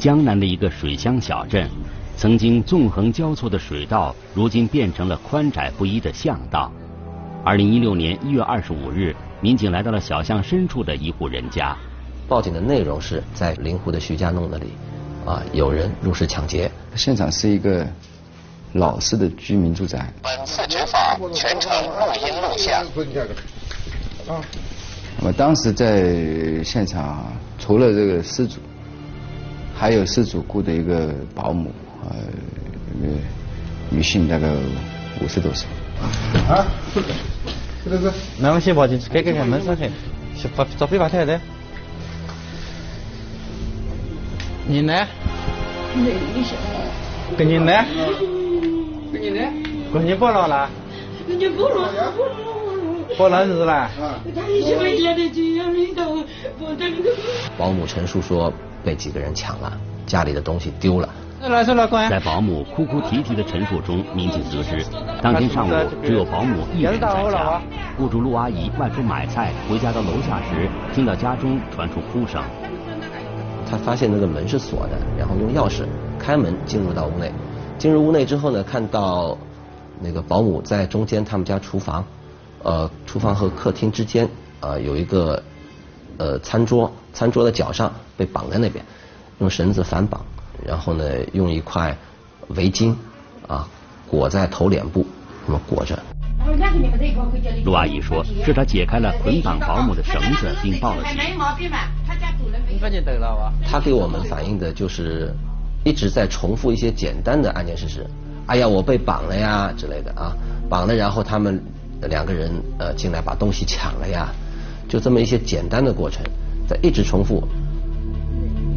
江南的一个水乡小镇，曾经纵横交错的水道，如今变成了宽窄不一的巷道。二零一六年一月二十五日，民警来到了小巷深处的一户人家。报警的内容是在临湖的徐家弄那里，啊，有人入室抢劫。现场是一个老式的居民住宅。本次执法全程录音录像。啊，我当时在现场，除了这个失主，还有失主雇的一个保姆，呃，女性，大概五十多岁。啊，是的，是的是。那我先报警，开开开门上去，把找非法太太。你呢？没想。跟你呢？跟你呢？跟你报了啦？跟你报了，报了日子啦？保姆陈述说被几个人抢了，家里的东西丢了。在保姆哭哭啼啼的陈述中，民警得知，当天上午只有保姆一人在家。雇主陆阿姨外出买菜，回家到楼下时，听到家中传出哭声。她发现那个门是锁的，然后用钥匙开门进入到屋内。进入屋内之后呢，看到那个保姆在中间，他们家厨房，呃，厨房和客厅之间，呃，有一个呃餐桌，餐桌的角上被绑在那边，用绳子反绑，然后呢，用一块围巾啊裹在头脸部，那么裹着。陆阿姨说，是她解开了捆绑保姆的绳子，并报了警。他给我们反映的就是一直在重复一些简单的案件事实。哎呀，我被绑了呀之类的啊，绑了，然后他们两个人呃进来把东西抢了呀，就这么一些简单的过程，在一直重复。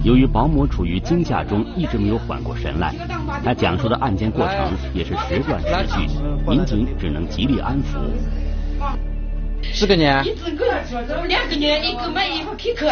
由于保姆处于惊吓中，一直没有缓过神来，他讲述的案件过程也是时断时续，民警只能极力安抚。几个人？一个，两个人，一个买衣服开口，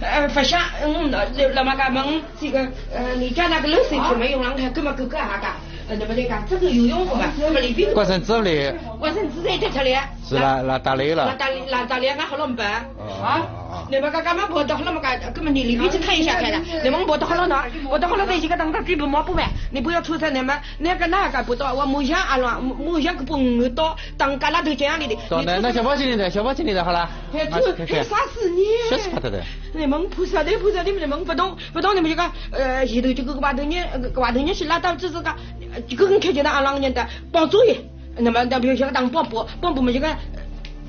呃，不想，嗯，那那么个问这个，呃，你家那个漏水去没有？让他干嘛搞搞下个？呃，那么那个这个有用不嘛，那么里边。卫生纸里。卫生纸在这车里。是啦，那打雷了。那打那打雷，俺好了没办？啊。那么个干嘛跑到好了么个？根本你里边去看一下看的。那么跑到好了呢？跑到好了那些个当他嘴巴毛不完，你不要出声那么那个哪个不到？我木想阿乱木想个不到当旮旯头这样的的。到那那小宝经理的，小宝经理的好了。还还杀死你！吓死他的。你们菩萨的菩萨的，你们不懂不懂，你们这个呃前头这个外头人外头人是拉到就是个。这个人看见的阿郎人的帮作业，那么那比如像当帮补帮补嘛，这个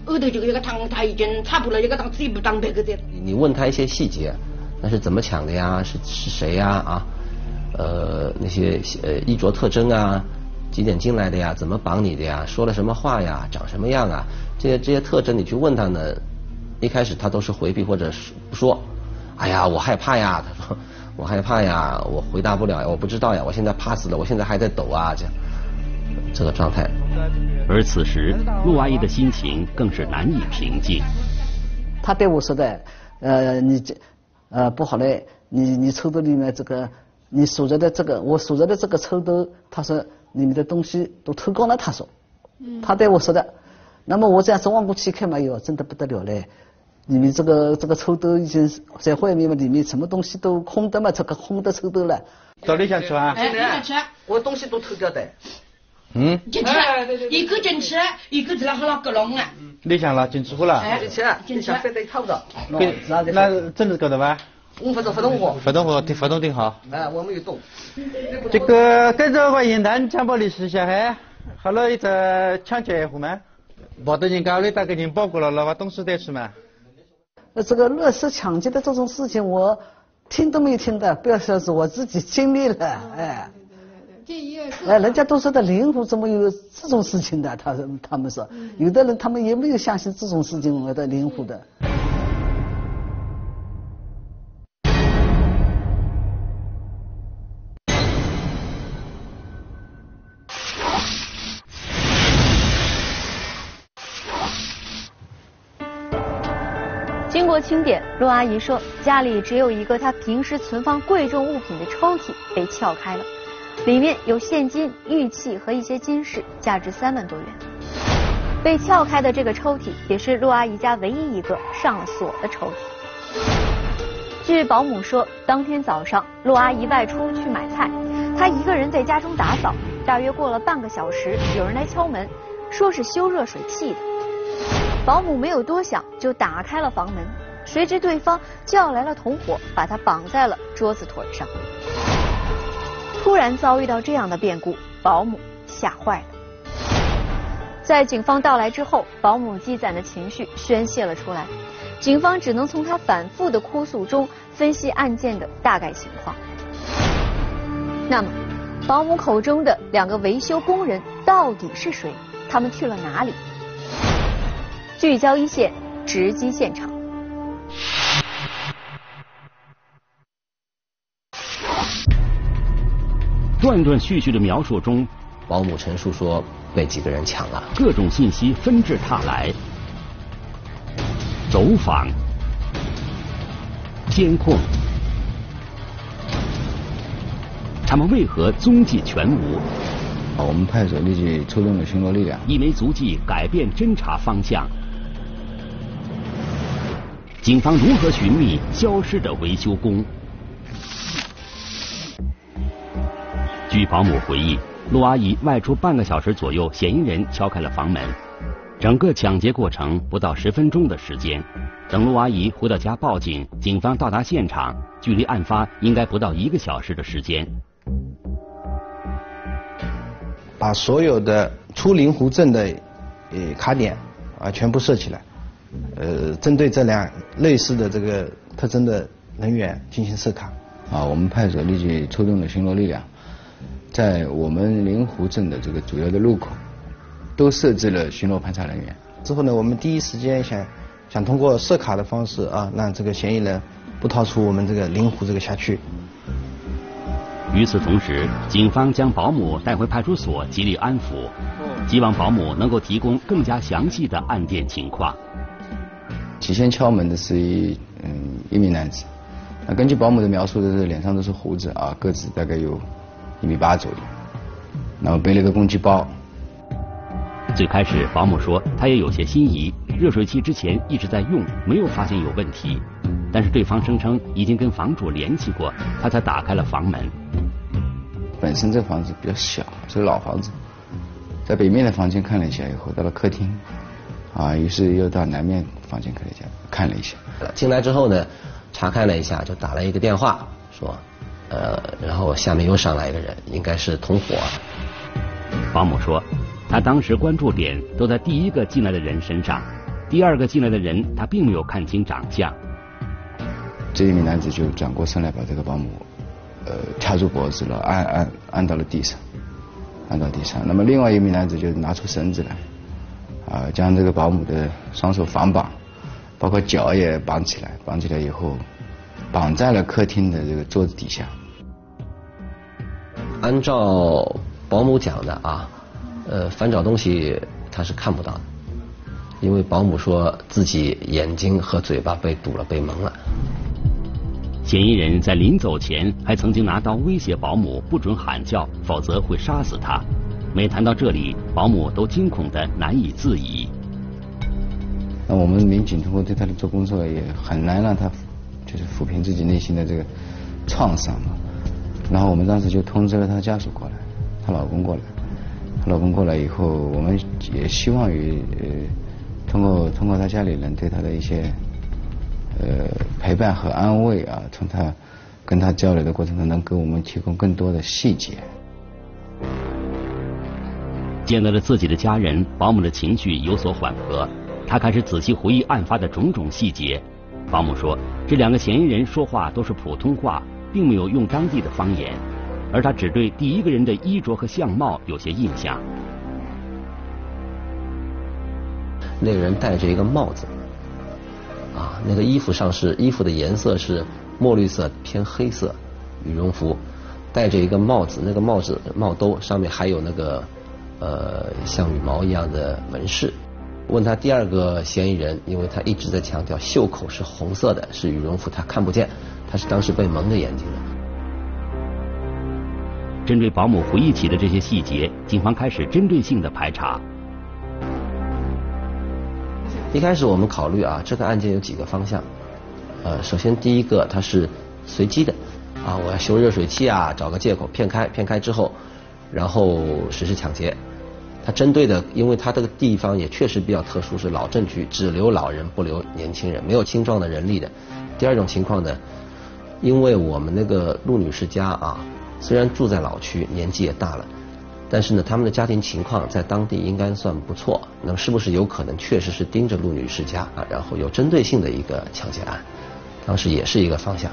后头这个这个他他已经差不多这个当嘴不当别个的。你问他一些细节，那是怎么抢的呀？是是谁呀？啊，呃，那些呃衣着特征啊，几点进来的呀？怎么绑你的呀？说了什么话呀？长什么样啊？这些这些特征你去问他呢，一开始他都是回避或者是不说。哎呀，我害怕呀，他说。我害怕呀，我回答不了呀，我不知道呀，我现在怕死了，我现在还在抖啊，这样这个状态。而此时，陆阿姨的心情更是难以平静。他对我说的，呃，你这呃不好嘞，你你抽屉里面这个，你锁着的这个，我锁着的这个抽屉，他说里面的东西都偷光了，他说，他对我说的。那么我这样子望过去看嘛，哟，真的不得了嘞。里面这个这个抽兜已经在外面嘛，里面什么东西都空的嘛，这个空的抽兜了。到里想吃啊？哎，里想吃，我东西都偷掉的。嗯。进去，一个进去，一个在那好了搁笼啊。你想了进去过了？哎，进去，进去放在一套的。那那真的搞的吧？我不动不动活。不动活，发动挺好。哎，我没有动。这个跟着我云南强暴的是小孩，好了一个抢劫户嘛，跑到人家里打给人包裹了，拿把东西带去嘛。那这个勒索抢劫的这种事情，我听都没听到，不要说是我自己经历了，哎。哎，人家都说的灵湖怎么有这种事情的？他说他们说，有的人他们也没有相信这种事情，我的灵湖的。经过清点，陆阿姨说，家里只有一个她平时存放贵重物品的抽屉被撬开了，里面有现金、玉器和一些金饰，价值三万多元。被撬开的这个抽屉也是陆阿姨家唯一一个上了锁的抽屉。据保姆说，当天早上陆阿姨外出去买菜，她一个人在家中打扫。大约过了半个小时，有人来敲门，说是修热水器的。保姆没有多想，就打开了房门。谁知对方叫来了同伙，把她绑在了桌子腿上。突然遭遇到这样的变故，保姆吓坏了。在警方到来之后，保姆积攒的情绪宣泄了出来。警方只能从她反复的哭诉中分析案件的大概情况。那么，保姆口中的两个维修工人到底是谁？他们去了哪里？聚焦一线，直击现场。断断续续的描述中，保姆陈述说被几个人抢了，各种信息纷至沓来，走访、监控，他们为何踪迹全无？我们派出所立即出动了巡逻力量，一枚足迹改变侦查方向。警方如何寻觅消失的维修工？据保姆回忆，陆阿姨外出半个小时左右，嫌疑人敲开了房门。整个抢劫过程不到十分钟的时间。等陆阿姨回到家报警，警方到达现场，距离案发应该不到一个小时的时间。把所有的出灵湖镇的呃卡点啊全部设起来，呃，针对这辆类似的这个特征的人员进行设卡。啊，我们派出所立即出动了巡逻力量。在我们灵湖镇的这个主要的路口，都设置了巡逻盘查人员。之后呢，我们第一时间想想通过设卡的方式啊，让这个嫌疑人不逃出我们这个灵湖这个辖区。与此同时，警方将保姆带回派出所，极力安抚，希望保姆能够提供更加详细的案件情况。起先敲门的是一嗯一名男子，那根据保姆的描述，的是脸上都是胡子啊，个子大概有。一米八左右，然后背了个工具包。最开始保姆说他也有些心仪，热水器之前一直在用，没有发现有问题。但是对方声称已经跟房主联系过，他才打开了房门。本身这房子比较小，是老房子，在北面的房间看了一下以后，到了客厅，啊，于是又到南面房间看了一下，看了一下。进来之后呢，查看了一下，就打了一个电话说。呃，然后下面又上来一个人，应该是同伙。保姆说，他当时关注点都在第一个进来的人身上，第二个进来的人他并没有看清长相。这一名男子就转过身来，把这个保姆呃掐住脖子了，按按按到了地上，按到地上。那么另外一名男子就拿出绳子来，啊，将这个保姆的双手反绑，包括脚也绑起来，绑起来以后。绑在了客厅的这个桌子底下。按照保姆讲的啊，呃，翻找东西他是看不到的，因为保姆说自己眼睛和嘴巴被堵了，被蒙了。嫌疑人在临走前还曾经拿刀威胁保姆不准喊叫，否则会杀死他。每谈到这里，保姆都惊恐的难以自已。那我们民警通过对他的做工作，也很难让他。就是抚平自己内心的这个创伤嘛，然后我们当时就通知了她家属过来，她老公过来，她老公过来以后，我们也希望于呃通过通过她家里人对她的一些呃陪伴和安慰啊，从她跟她交流的过程中，能给我们提供更多的细节。见到了自己的家人，保姆的情绪有所缓和，她开始仔细回忆案发的种种细节。保姆说，这两个嫌疑人说话都是普通话，并没有用当地的方言，而他只对第一个人的衣着和相貌有些印象。那个人戴着一个帽子，啊，那个衣服上是衣服的颜色是墨绿色偏黑色羽绒服，戴着一个帽子，那个帽子帽兜上面还有那个呃像羽毛一样的纹饰。问他第二个嫌疑人，因为他一直在强调袖口是红色的，是羽绒服，他看不见，他是当时被蒙着眼睛的。针对保姆回忆起的这些细节，警方开始针对性的排查。一开始我们考虑啊，这个案件有几个方向，呃，首先第一个它是随机的，啊，我要修热水器啊，找个借口骗开，骗开之后，然后实施抢劫。它针对的，因为它这个地方也确实比较特殊，是老镇区，只留老人不留年轻人，没有青壮的人力的。第二种情况呢，因为我们那个陆女士家啊，虽然住在老区，年纪也大了，但是呢，他们的家庭情况在当地应该算不错。那么是不是有可能确实是盯着陆女士家啊，然后有针对性的一个抢劫案？当时也是一个方向。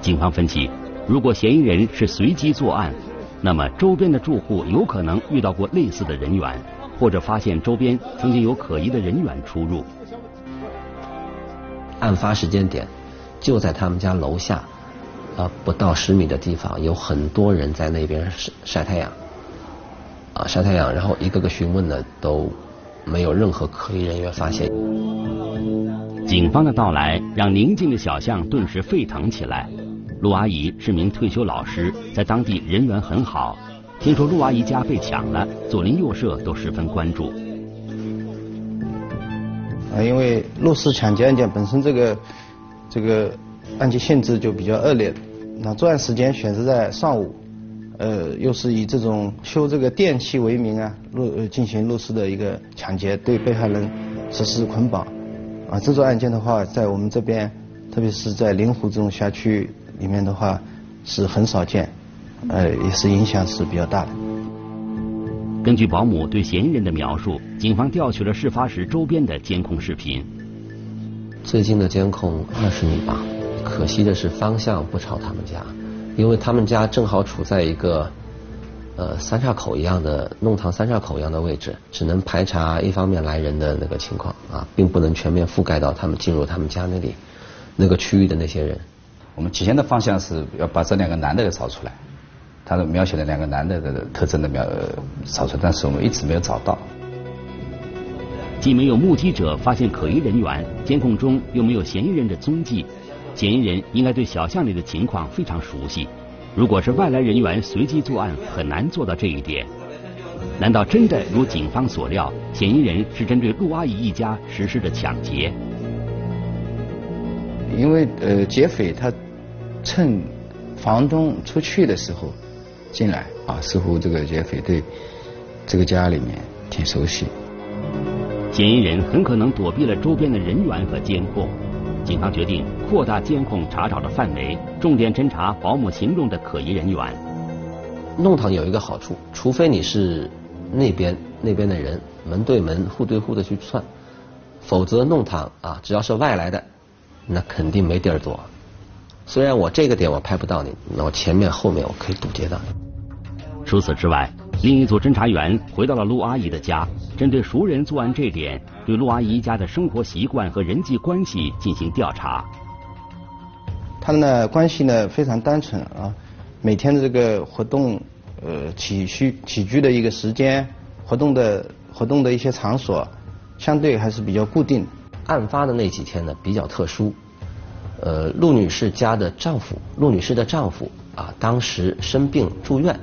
警方分析，如果嫌疑人是随机作案。那么，周边的住户有可能遇到过类似的人员，或者发现周边曾经有可疑的人员出入。案发时间点就在他们家楼下，啊，不到十米的地方，有很多人在那边晒晒太阳，啊，晒太阳，然后一个个询问呢，都没有任何可疑人员发现。警方的到来让宁静的小巷顿时沸腾起来。陆阿姨是名退休老师，在当地人缘很好。听说陆阿姨家被抢了，左邻右舍都十分关注。啊，因为陆氏抢劫案件本身这个这个案件性质就比较恶劣，那作案时间选择在上午，呃，又是以这种修这个电器为名啊，陆进行陆氏的一个抢劫，对被害人实施捆绑。啊，这种案件的话，在我们这边，特别是在灵湖这种辖区。里面的话是很少见，呃，也是影响是比较大的。根据保姆对嫌疑人的描述，警方调取了事发时周边的监控视频。最近的监控二十米吧，可惜的是方向不朝他们家，因为他们家正好处在一个呃三岔口一样的弄堂三岔口一样的位置，只能排查一方面来人的那个情况啊，并不能全面覆盖到他们进入他们家那里那个区域的那些人。我们起先的方向是要把这两个男的给找出来，他的描写的两个男的的特征的描找出来，但是我们一直没有找到。既没有目击者发现可疑人员，监控中又没有嫌疑人的踪迹，嫌疑人应该对小巷里的情况非常熟悉。如果是外来人员随机作案，很难做到这一点。难道真的如警方所料，嫌疑人是针对陆阿姨一家实施的抢劫？因为呃，劫匪他趁房东出去的时候进来啊，似乎这个劫匪对这个家里面挺熟悉。嫌疑人很可能躲避了周边的人员和监控，警方决定扩大监控查找的范围，重点侦查保姆行动的可疑人员。弄堂有一个好处，除非你是那边那边的人，门对门、户对户的去串，否则弄堂啊，只要是外来的。那肯定没地儿躲。虽然我这个点我拍不到你，那我前面后面我可以堵截到你。除此之外，另一组侦查员回到了陆阿姨的家，针对熟人作案这点，对陆阿姨家的生活习惯和人际关系进行调查。他们的关系呢非常单纯啊，每天的这个活动，呃起居起居的一个时间，活动的活动的一些场所，相对还是比较固定。案发的那几天呢比较特殊，呃，陆女士家的丈夫，陆女士的丈夫啊，当时生病住院。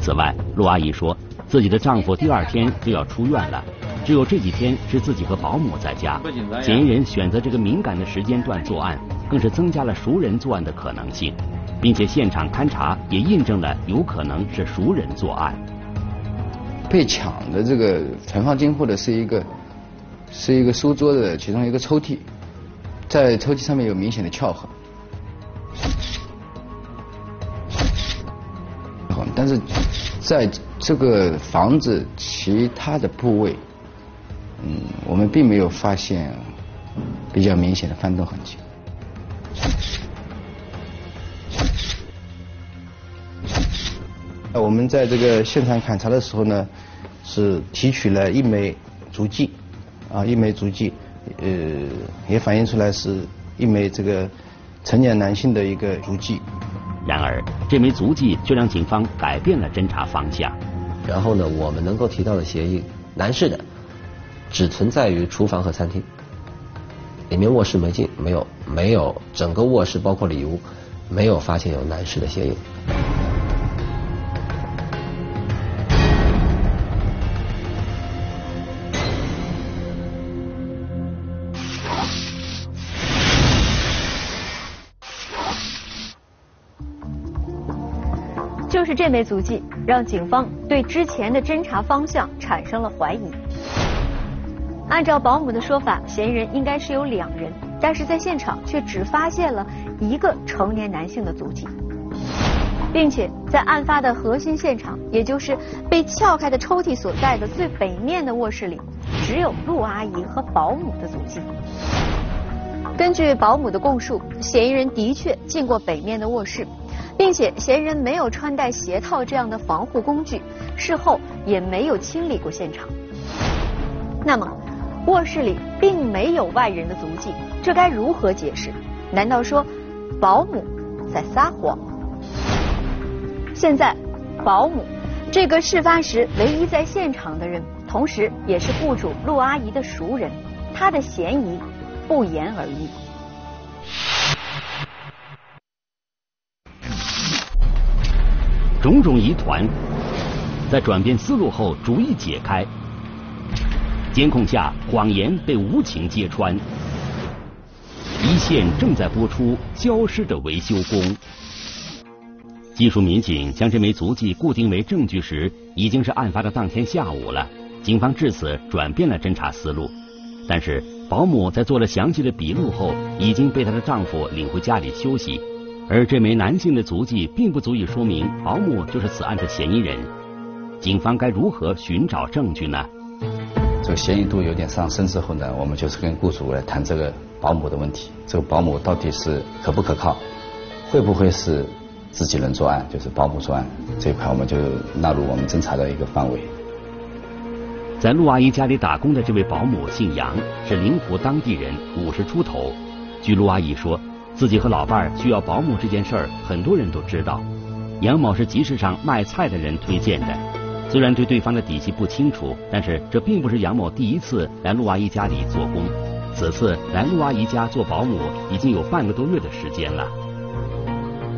此外，陆阿姨说自己的丈夫第二天就要出院了，只有这几天是自己和保姆在家。嫌疑人选择这个敏感的时间段作案，更是增加了熟人作案的可能性，并且现场勘查也印证了有可能是熟人作案。被抢的这个存放金库的是一个。是一个书桌的其中一个抽屉，在抽屉上面有明显的撬痕，但是在这个房子其他的部位，嗯，我们并没有发现比较明显的翻动痕迹。我们在这个现场勘查的时候呢，是提取了一枚足迹。啊，一枚足迹，呃，也反映出来是一枚这个成年男性的一个足迹。然而，这枚足迹却让警方改变了侦查方向。然后呢，我们能够提到的鞋印，男士的，只存在于厨房和餐厅，里面卧室没进，没有，没有，整个卧室包括里屋，没有发现有男士的鞋印。这枚足迹，让警方对之前的侦查方向产生了怀疑。按照保姆的说法，嫌疑人应该是有两人，但是在现场却只发现了一个成年男性的足迹，并且在案发的核心现场，也就是被撬开的抽屉所在的最北面的卧室里，只有陆阿姨和保姆的足迹。根据保姆的供述，嫌疑人的确进过北面的卧室，并且嫌疑人没有穿戴鞋套这样的防护工具，事后也没有清理过现场。那么，卧室里并没有外人的足迹，这该如何解释？难道说保姆在撒谎？现在，保姆这个事发时唯一在现场的人，同时也是雇主陆阿姨的熟人，她的嫌疑。不言而喻。种种疑团在转变思路后逐一解开，监控下谎言被无情揭穿。一线正在播出《消失的维修工》。技术民警将这枚足迹固定为证据时，已经是案发的当天下午了。警方至此转变了侦查思路，但是。保姆在做了详细的笔录后，已经被她的丈夫领回家里休息。而这枚男性的足迹并不足以说明保姆就是此案的嫌疑人。警方该如何寻找证据呢？这个嫌疑度有点上升之后呢，我们就是跟雇主来谈这个保姆的问题。这个保姆到底是可不可靠？会不会是自己人作案？就是保姆作案这一块，我们就纳入我们侦查的一个范围。在陆阿姨家里打工的这位保姆姓杨，是灵湖当地人，五十出头。据陆阿姨说，自己和老伴儿需要保姆这件事儿，很多人都知道。杨某是集市上卖菜的人推荐的，虽然对对方的底细不清楚，但是这并不是杨某第一次来陆阿姨家里做工。此次来陆阿姨家做保姆已经有半个多月的时间了。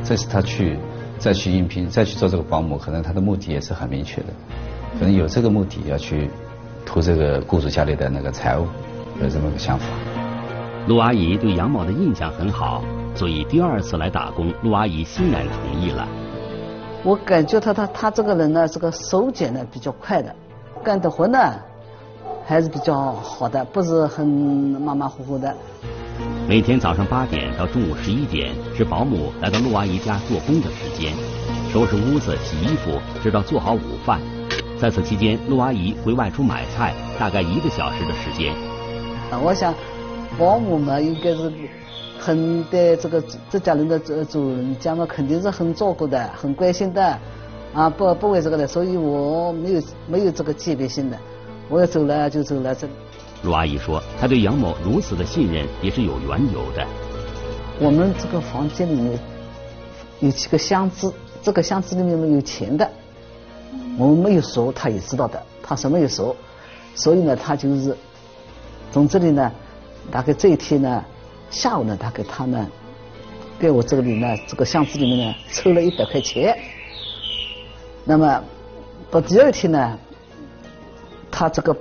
这次他去再去应聘，再去做这个保姆，可能他的目的也是很明确的，可能有这个目的要去。图这个雇主家里的那个财物，有这么个想法。陆阿姨对杨某的印象很好，所以第二次来打工，陆阿姨欣然同意了。我感觉他他他这个人呢，这个手脚呢比较快的，干的活呢还是比较好的，不是很马马虎虎的。每天早上八点到中午十一点是保姆来到陆阿姨家做工的时间，收拾屋子、洗衣服，直到做好午饭。在此期间，陆阿姨会外出买菜，大概一个小时的时间。我想，保姆嘛，应该是很对这个这家人的主主人家嘛，肯定是很照顾的，很关心的，啊，不不为这个的，所以我没有没有这个戒备心的，我要走了就走了。这陆阿姨说，她对杨某如此的信任也是有缘由的。我们这个房间里面有几个箱子，这个箱子里面没有钱的。我们没有说，他也知道的，他什么也说，所以呢，他就是从这里呢，大概这一天呢，下午呢，大概他呢，给我这里呢，这个箱子里面呢，抽了一百块钱。那么到第二天呢，他这个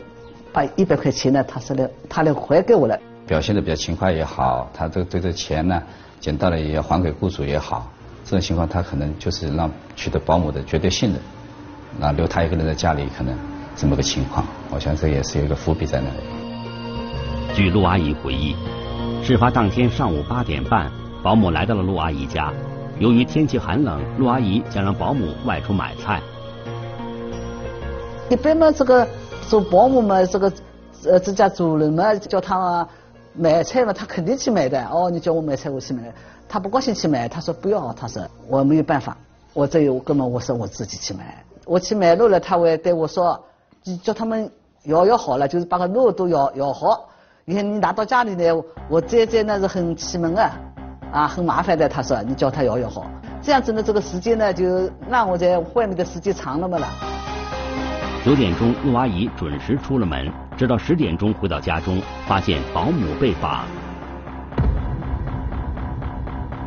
把一百块钱呢，他是来他来还给我了。表现的比较勤快也好，他这对这钱呢，捡到了也要还给雇主也好，这种情况他可能就是让取得保姆的绝对信任。那留他一个人在家里，可能这么个情况，我想这也是一个伏笔在那里。据陆阿姨回忆，事发当天上午八点半，保姆来到了陆阿姨家。由于天气寒冷，陆阿姨想让保姆外出买菜。一般嘛，这个做保姆嘛，这个呃，这家主人嘛，叫他买菜嘛，他肯定去买的。哦，你叫我买菜，我去买。他不高兴去买，他说不要，他说我没有办法，我这有根本我说我自己去买。我去买肉了，他会对我说：“你叫他们摇摇好了，就是把个肉都摇摇好。你看你拿到家里来，我这这那是很气闷啊，啊，很麻烦的。”他说：“你叫他摇摇好，这样子呢，这个时间呢，就让我在外面的时间长了嘛了。”九点钟，陆阿姨准时出了门，直到十点钟回到家中，发现保姆被绑。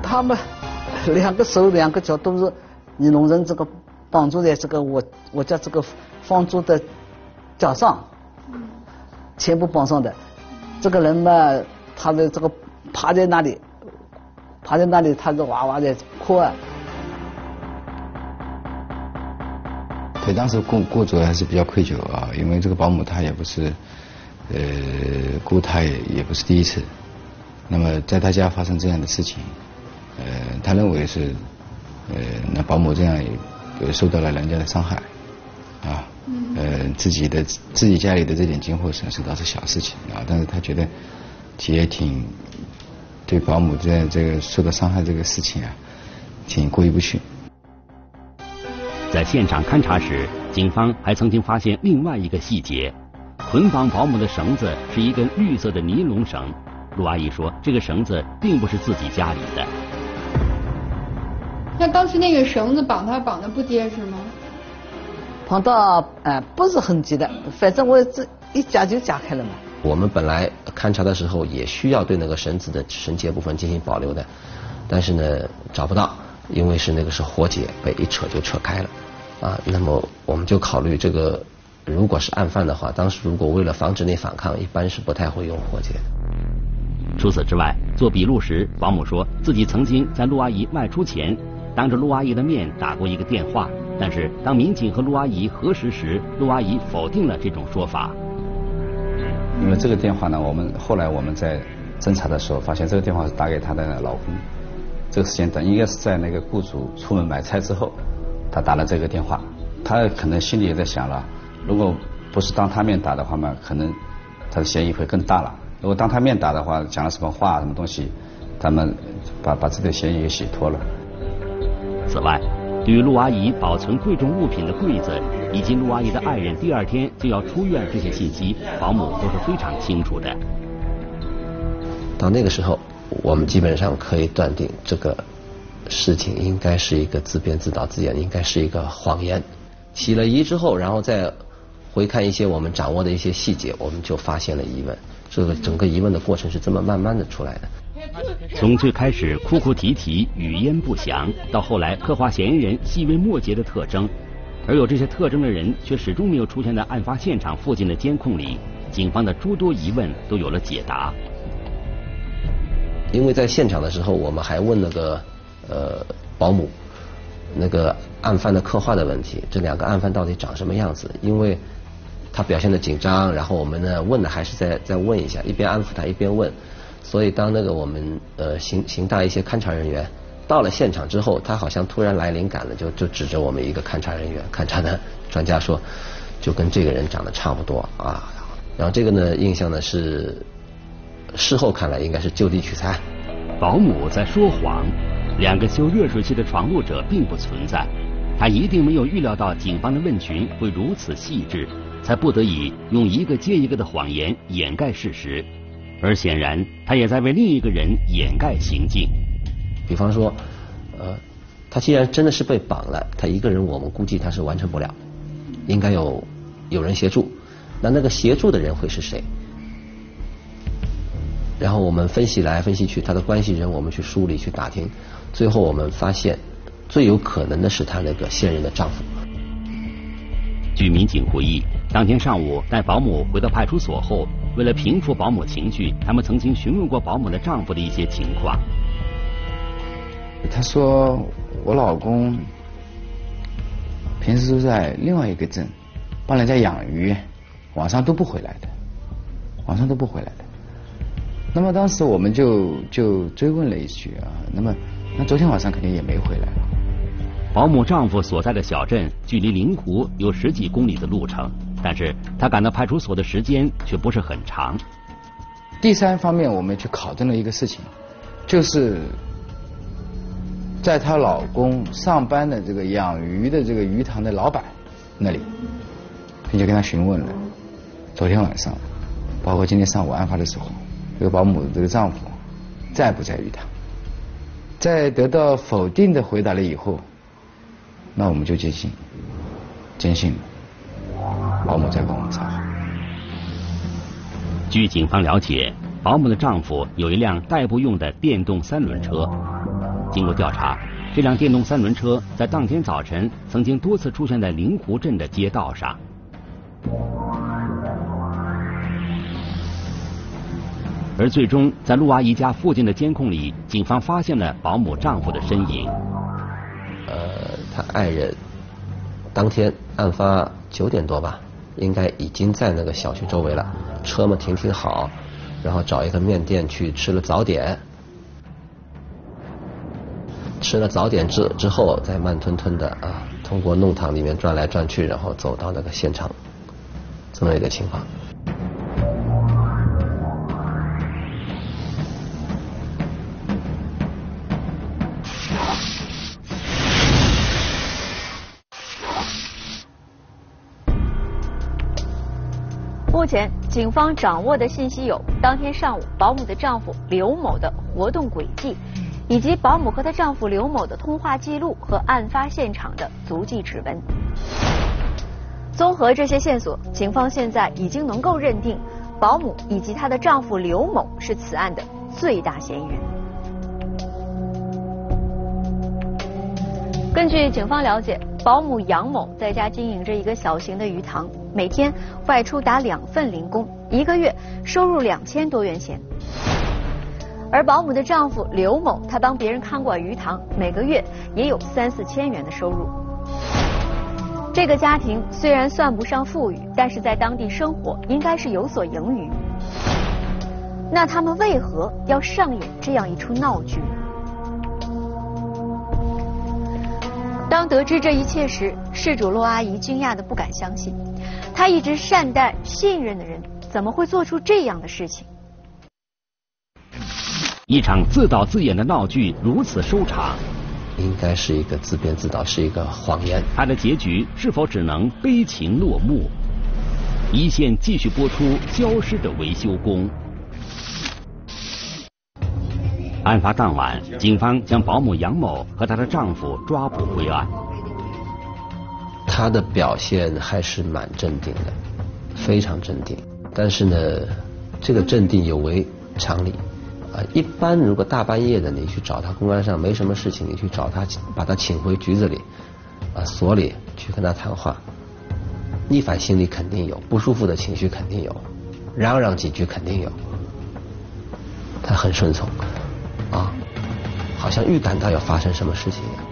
他们 两个手两个脚都是尼龙人这个。绑住在这个我我家这个方桌的脚上，全部绑上的。这个人嘛，他的这个趴在那里，趴在那里，他是哇哇在哭啊。对，当时雇雇主还是比较愧疚啊，因为这个保姆她也不是，呃，雇她也也不是第一次。那么在他家发生这样的事情，呃，他认为是，呃，那保姆这样也受到了人家的伤害，啊，呃，自己的自己家里的这点金货损失倒是小事情啊，但是他觉得也挺对保姆这这个受到伤害这个事情啊，挺过意不去。在现场勘查时，警方还曾经发现另外一个细节：捆绑保姆的绳子是一根绿色的尼龙绳。陆阿姨说：“这个绳子并不是自己家里的。那当时那个绳子绑她绑的不结实吗？绑到呃不是很急的，反正我这一夹就夹开了嘛。我们本来勘察的时候也需要对那个绳子的绳结部分进行保留的，但是呢找不到，因为是那个是活结，被一扯就扯开了。啊，那么我们就考虑这个，如果是案犯的话，当时如果为了防止你反抗，一般是不太会用活结的。”除此之外，做笔录时，保姆说自己曾经在陆阿姨外出前，当着陆阿姨的面打过一个电话。但是当民警和陆阿姨核实时，陆阿姨否定了这种说法。因为这个电话呢，我们后来我们在侦查的时候发现，这个电话是打给她的老公。这个时间段应该是在那个雇主出门买菜之后，她打了这个电话。她可能心里也在想了，如果不是当她面打的话嘛，可能她的嫌疑会更大了。如果当她面打的话，讲了什么话、什么东西，他们把把自己的嫌疑给洗脱了。此外，对于陆阿姨保存贵重物品的柜子，以及陆阿姨的爱人第二天就要出院这些信息，保姆都是非常清楚的。到那个时候，我们基本上可以断定，这个事情应该是一个自编自导自演，应该是一个谎言。起了疑之后，然后再回看一些我们掌握的一些细节，我们就发现了疑问。这个整个疑问的过程是这么慢慢的出来的。从最开始哭哭啼啼、语焉不详，到后来刻画嫌疑人细微末节的特征，而有这些特征的人却始终没有出现在案发现场附近的监控里，警方的诸多疑问都有了解答。因为在现场的时候，我们还问那个呃保姆，那个案犯的刻画的问题，这两个案犯到底长什么样子？因为。他表现的紧张，然后我们呢问的还是再再问一下，一边安抚他一边问。所以当那个我们呃刑刑大一些勘查人员到了现场之后，他好像突然来灵感了，就就指着我们一个勘查人员，勘查的专家说，就跟这个人长得差不多啊。然后这个呢印象呢是事后看来应该是就地取材。保姆在说谎，两个修热水器的闯入者并不存在，他一定没有预料到警方的问询会如此细致。才不得已用一个接一个的谎言掩盖事实，而显然他也在为另一个人掩盖行径。比方说，呃，他既然真的是被绑了，他一个人我们估计他是完成不了，应该有有人协助。那那个协助的人会是谁？然后我们分析来分析去，他的关系人我们去梳理去打听，最后我们发现最有可能的是他那个现任的丈夫。据民警回忆。当天上午，带保姆回到派出所后，为了平复保姆情绪，他们曾经询问过保姆的丈夫的一些情况。他说：“我老公平时都在另外一个镇帮人家养鱼，晚上都不回来的，晚上都不回来的。”那么当时我们就就追问了一句啊，那么那昨天晚上肯定也没回来了。保姆丈夫所在的小镇距离灵湖有十几公里的路程。但是她赶到派出所的时间却不是很长。第三方面，我们去考证了一个事情，就是在她老公上班的这个养鱼的这个鱼塘的老板那里，并且跟他询问了昨天晚上，包括今天上午案发的时候，这个保姆的这个丈夫在不在鱼塘？在得到否定的回答了以后，那我们就坚信，坚信了。保姆在帮我们撒谎。据警方了解，保姆的丈夫有一辆代步用的电动三轮车。经过调查，这辆电动三轮车在当天早晨曾经多次出现在灵湖镇的街道上。而最终，在陆阿姨家附近的监控里，警方发现了保姆丈夫的身影。呃，他爱人当天案发九点多吧，应该已经在那个小区周围了，车嘛停停好，然后找一个面店去吃了早点，吃了早点之之后，再慢吞吞的啊，通过弄堂里面转来转去，然后走到那个现场，这么一个情况。前，警方掌握的信息有：当天上午保姆的丈夫刘某的活动轨迹，以及保姆和她丈夫刘某的通话记录和案发现场的足迹指纹。综合这些线索，警方现在已经能够认定保姆以及她的丈夫刘某是此案的最大嫌疑人。根据警方了解，保姆杨某在家经营着一个小型的鱼塘，每天外出打两份零工，一个月收入两千多元钱。而保姆的丈夫刘某，他帮别人看管鱼塘，每个月也有三四千元的收入。这个家庭虽然算不上富裕，但是在当地生活应该是有所盈余。那他们为何要上演这样一出闹剧？当得知这一切时，事主骆阿姨惊讶的不敢相信，她一直善待、信任的人，怎么会做出这样的事情？一场自导自演的闹剧如此收场，应该是一个自编自导，是一个谎言。他的结局是否只能悲情落幕？一线继续播出消失的维修工。案发当晚，警方将保姆杨某和她的丈夫抓捕归案。他的表现还是蛮镇定的，非常镇定。但是呢，这个镇定有违常理。啊，一般如果大半夜的你去找他，公安上没什么事情，你去找他，把他请回局子里，啊，所里去跟他谈话，逆反心理肯定有，不舒服的情绪肯定有，嚷嚷几句肯定有。他很顺从，啊，好像预感到要发生什么事情一样。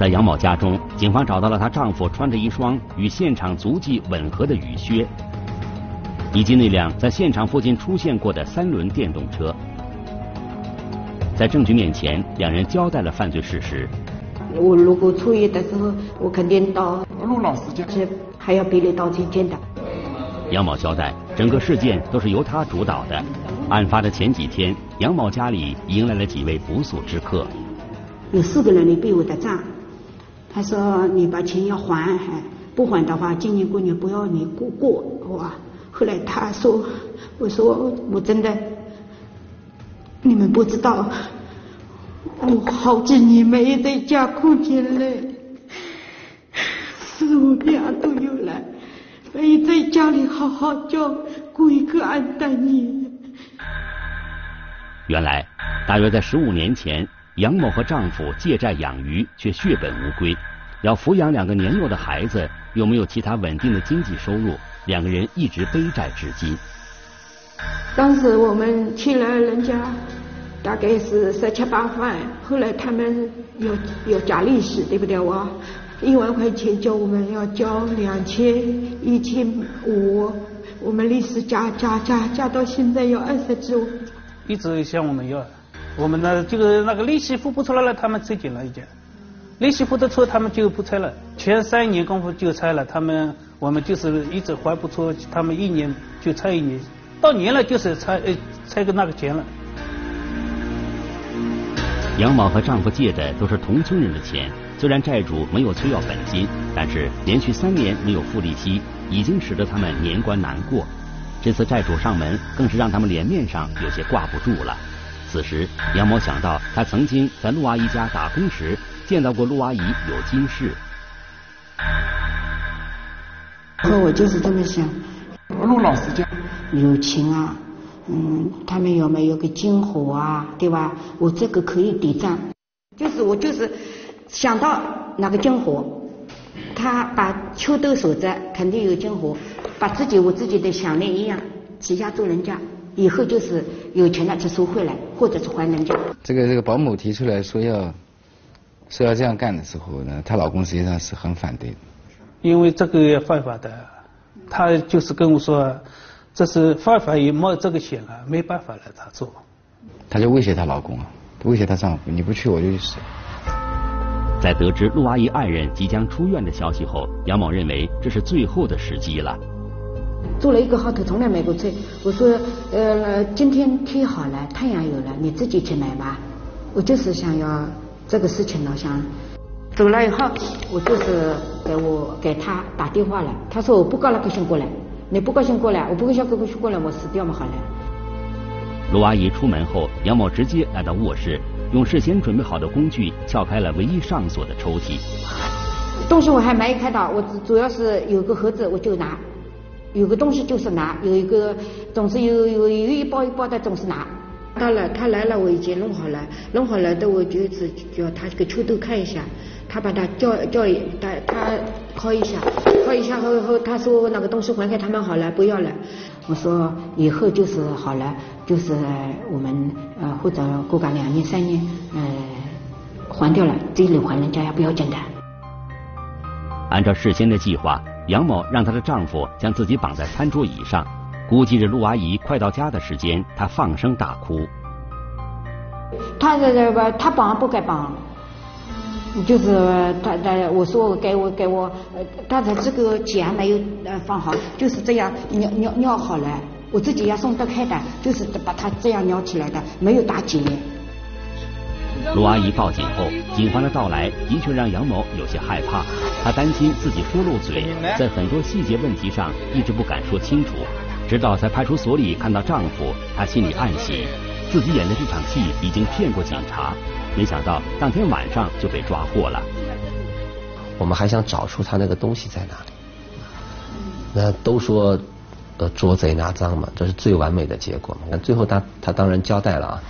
在杨某家中，警方找到了她丈夫穿着一双与现场足迹吻合的雨靴，以及那辆在现场附近出现过的三轮电动车。在证据面前，两人交代了犯罪事实。我如果出狱的时候，我肯定到陆老师家去，还要比你到前见的。杨某交代，整个事件都是由他主导的。案发的前几天，杨某家里迎来了几位不速之客。有四个人来背我的账，他说你把钱要还，还不还的话，今年过年不要你过过，哇！后来他说，我说我真的。你们不知道，我好几年没在家过节了，四五天都有了，没在家里好好叫过一个安诞年。原来，大约在十五年前，杨某和丈夫借债养鱼，却血本无归，要抚养两个年幼的孩子，又没有其他稳定的经济收入，两个人一直背债至今。当时我们欠了人家大概是十七八万，后来他们要要加利息，对不对哇？一万块钱叫我们要交两千一千五，我们利息加加加加到现在要二十几万。一直向我们要，我们呢这个那个利息付不出来了，他们拆紧了已经，利息付得出，他们就不拆了，前三年功夫就拆了，他们我们就是一直还不出，他们一年就拆一年。到年了就是拆呃拆个那个钱了。杨某和丈夫借的都是同村人的钱，虽然债主没有催要本金，但是连续三年没有付利息，已经使得他们年关难过。这次债主上门，更是让他们脸面上有些挂不住了。此时，杨某想到他曾经在陆阿姨家打工时见到过陆阿姨有金饰。和我就是这么想。陆老师家有钱啊，嗯，他们有没有个金火啊，对吧？我这个可以抵账，就是我就是想到那个金火，他把秋都锁着，肯定有金火，把自己我自己的项链一样，起家做人家，以后就是有钱了就收回来，或者是还人家。这个这个保姆提出来说要说要这样干的时候呢，她老公实际上是很反对的。因为这个犯法的，他就是跟我说，这是犯法也冒这个险了，没办法了，他做。她就威胁她老公啊，威胁她丈夫，你不去我就去死。在得知陆阿姨爱人即将出院的消息后，杨某认为这是最后的时机了。做了一个号头，从来没过车。我说，呃，今天天好了，太阳有了，你自己去买吧。我就是想要这个事情呢，想走了以后，我就是给我给他打电话了。他说我不高兴过来，你不高兴过来，我不高兴过来，我死掉嘛好了。罗阿姨出门后，杨某直接来到卧室。用事先准备好的工具撬开了唯一上锁的抽屉，东西我还没开到，我主要是有个盒子我就拿，有个东西就是拿，有一个总是有有有一包一包的总是拿。到了他来了，我已经弄好了，弄好了的我就是叫他给秋豆看一下，他把他叫叫他他敲一下，敲一下后后他说那个东西还给他们好了，不要了。我说以后就是好了，就是我们呃或者过个两年三年呃还掉了，这里还人家也不要紧的。按照事先的计划，杨某让她的丈夫将自己绑在餐桌椅上，估计着陆阿姨快到家的时间，她放声大哭。他在这个他绑不该绑，就是他他我说给我给我，他的这个结没有呃放好，就是这样尿尿尿好了，我自己要松得开的，就是把他这样尿起来的，没有打结。卢阿姨报警后，警方的到来的确让杨某有些害怕，她担心自己说漏嘴，在很多细节问题上一直不敢说清楚，直到在派出所里看到丈夫，她心里暗喜。自己演的这场戏已经骗过警察，没想到当天晚上就被抓获了。我们还想找出他那个东西在哪里。那都说呃捉贼拿赃嘛，这是最完美的结果嘛。那最后他他当然交代了啊，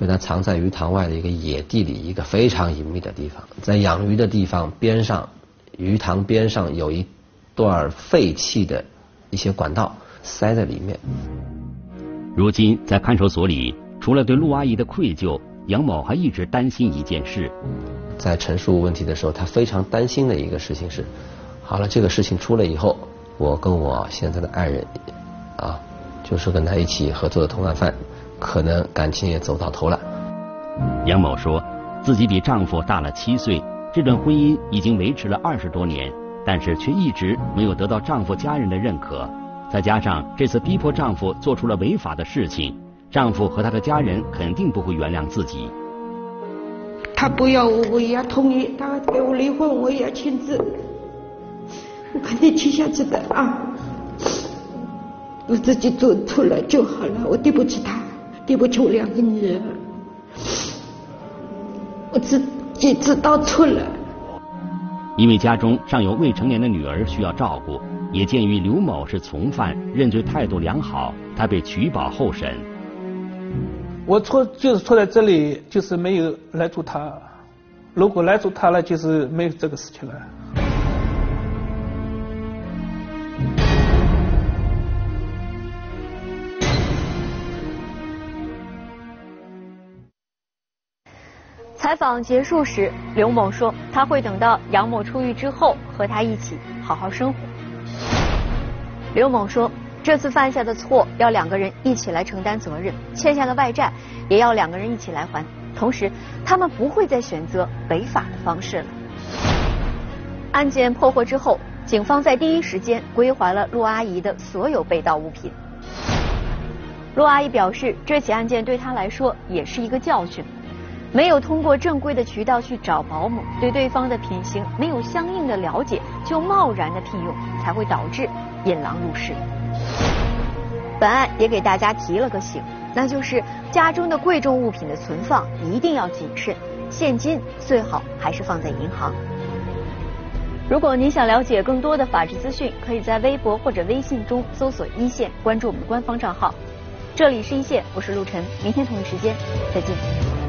被他藏在鱼塘外的一个野地里，一个非常隐秘的地方，在养鱼的地方边上，鱼塘边上有一段废弃的一些管道，塞在里面。如今在看守所里。除了对陆阿姨的愧疚，杨某还一直担心一件事。在陈述问题的时候，他非常担心的一个事情是：好了，这个事情出了以后，我跟我现在的爱人，啊，就是跟他一起合作的同案犯，可能感情也走到头了。杨某说自己比丈夫大了七岁，这段婚姻已经维持了二十多年，但是却一直没有得到丈夫家人的认可。再加上这次逼迫丈夫做出了违法的事情。丈夫和他的家人肯定不会原谅自己。他不要我，我也要同意；他给我离婚，我也要签字。我肯定签下去的啊！我自己做错了就好了，我对不起他，对不起我两个女儿。我自己知道错了。因为家中尚有未成年的女儿需要照顾，也鉴于刘某是从犯，认罪态度良好，他被取保候审。我错就是错在这里，就是没有拦住他。如果拦住他了，就是没有这个事情了。采访结束时，刘某说他会等到杨某出狱之后和他一起好好生活。刘某说。这次犯下的错要两个人一起来承担责任，欠下的外债也要两个人一起来还。同时，他们不会再选择违法的方式了。案件破获之后，警方在第一时间归还了陆阿姨的所有被盗物品。陆阿姨表示，这起案件对她来说也是一个教训，没有通过正规的渠道去找保姆，对对方的品行没有相应的了解，就贸然的聘用，才会导致引狼入室。本案也给大家提了个醒，那就是家中的贵重物品的存放一定要谨慎，现金最好还是放在银行。如果您想了解更多的法治资讯，可以在微博或者微信中搜索“一线”，关注我们的官方账号。这里是一线，我是陆晨，明天同一时间再见。